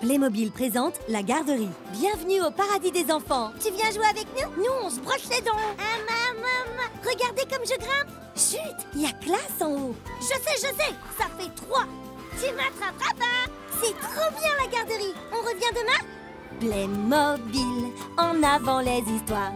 Playmobil présente la garderie. Bienvenue au paradis des enfants. Tu viens jouer avec nous? Nous, on se broche les dents. Ah, maman, regardez comme je grimpe Chut, il y a classe en haut. Je sais, je sais, ça fait trois Tu m'attraperas pas C'est trop bien la garderie On revient demain? Playmobil, en avant les histoires.